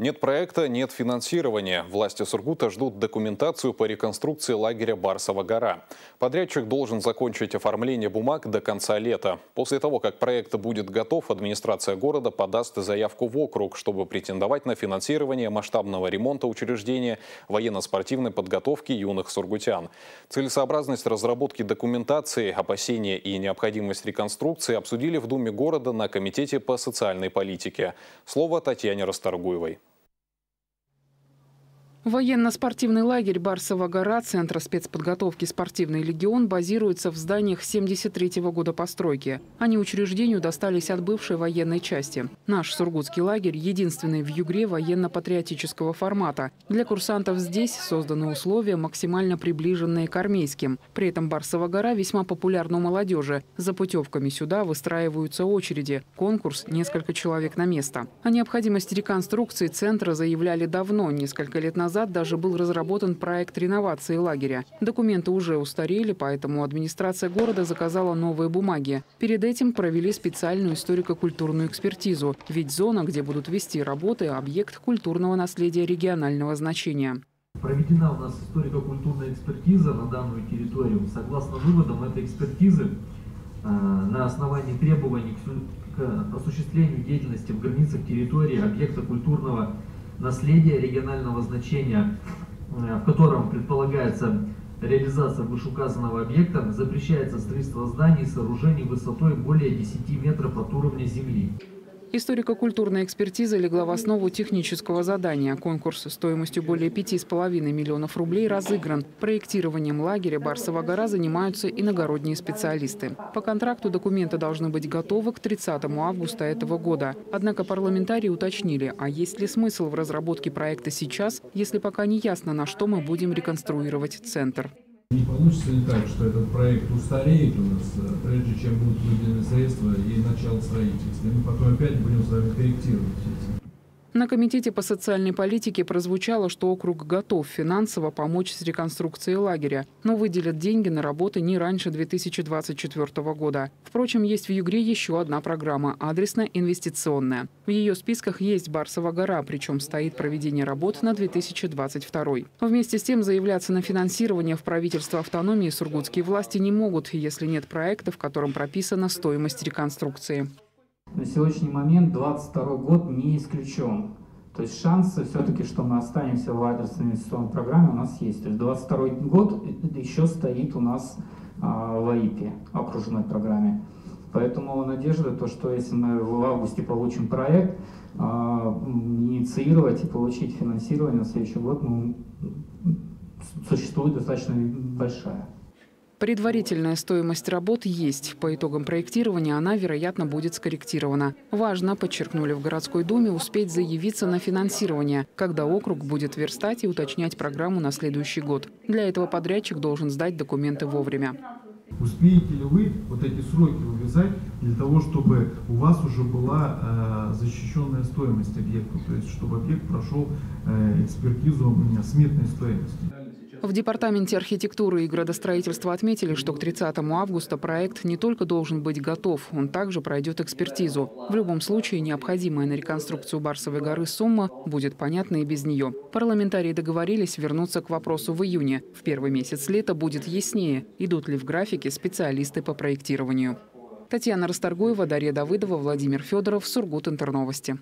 Нет проекта, нет финансирования. Власти Сургута ждут документацию по реконструкции лагеря Барсова гора. Подрядчик должен закончить оформление бумаг до конца лета. После того, как проект будет готов, администрация города подаст заявку в округ, чтобы претендовать на финансирование масштабного ремонта учреждения военно-спортивной подготовки юных сургутян. Целесообразность разработки документации, опасения и необходимость реконструкции обсудили в Думе города на Комитете по социальной политике. Слово Татьяне Расторгуевой. Военно-спортивный лагерь «Барсова гора» Центра спецподготовки «Спортивный легион» базируется в зданиях 73-го года постройки. Они учреждению достались от бывшей военной части. Наш Сургутский лагерь – единственный в Югре военно-патриотического формата. Для курсантов здесь созданы условия, максимально приближенные к армейским. При этом «Барсова гора» весьма популярна у молодежи. За путевками сюда выстраиваются очереди. Конкурс – несколько человек на место. О необходимости реконструкции центра заявляли давно, несколько лет назад назад даже был разработан проект реновации лагеря. Документы уже устарели, поэтому администрация города заказала новые бумаги. Перед этим провели специальную историко-культурную экспертизу. Ведь зона, где будут вести работы, объект культурного наследия регионального значения. Проведена у нас историко-культурная экспертиза на данную территорию. Согласно выводам этой экспертизы, э, на основании требований к осуществлению деятельности в границах территории объекта культурного регионального значения, э, в котором предполагается реализация вышеуказанного объекта, запрещается строительство зданий и сооружений высотой более 10 метров от уровня земли. Историко-культурная экспертиза легла в основу технического задания. Конкурс стоимостью более 5,5 миллионов рублей разыгран. Проектированием лагеря Барсова гора занимаются иногородние специалисты. По контракту документы должны быть готовы к 30 августа этого года. Однако парламентарии уточнили, а есть ли смысл в разработке проекта сейчас, если пока не ясно, на что мы будем реконструировать центр. Не получится ли так, что этот проект устареет у нас, э, прежде чем будут выделены средства и начало строительства, и мы потом опять будем с вами корректировать эти на Комитете по социальной политике прозвучало, что округ готов финансово помочь с реконструкцией лагеря, но выделят деньги на работы не раньше 2024 года. Впрочем, есть в Югре еще одна программа – адресно-инвестиционная. В ее списках есть Барсова гора, причем стоит проведение работ на 2022. Вместе с тем заявляться на финансирование в правительство автономии сургутские власти не могут, если нет проекта, в котором прописана стоимость реконструкции. На сегодняшний момент 22 год не исключен. То есть шансы все-таки, что мы останемся в адресной инвестиционной программе, у нас есть. То есть 22 год еще стоит у нас а, в АИПе, окружной программе. Поэтому надежда, то, что если мы в августе получим проект, а, инициировать и получить финансирование на следующий год, ну, существует достаточно большая. Предварительная стоимость работ есть. По итогам проектирования она, вероятно, будет скорректирована. Важно, подчеркнули в городской думе, успеть заявиться на финансирование, когда округ будет верстать и уточнять программу на следующий год. Для этого подрядчик должен сдать документы вовремя. Успеете ли вы вот эти сроки увязать для того, чтобы у вас уже была э, защищенная стоимость объекта, то есть чтобы объект прошел э, экспертизу сметной стоимости? В Департаменте архитектуры и градостроительства отметили, что к 30 августа проект не только должен быть готов, он также пройдет экспертизу. В любом случае, необходимая на реконструкцию Барсовой горы сумма будет понятна и без нее. Парламентарии договорились вернуться к вопросу в июне. В первый месяц лета будет яснее, идут ли в графике специалисты по проектированию. Татьяна Расторгуева, Дарья Давыдова, Владимир Федоров, Сургут Интерновости.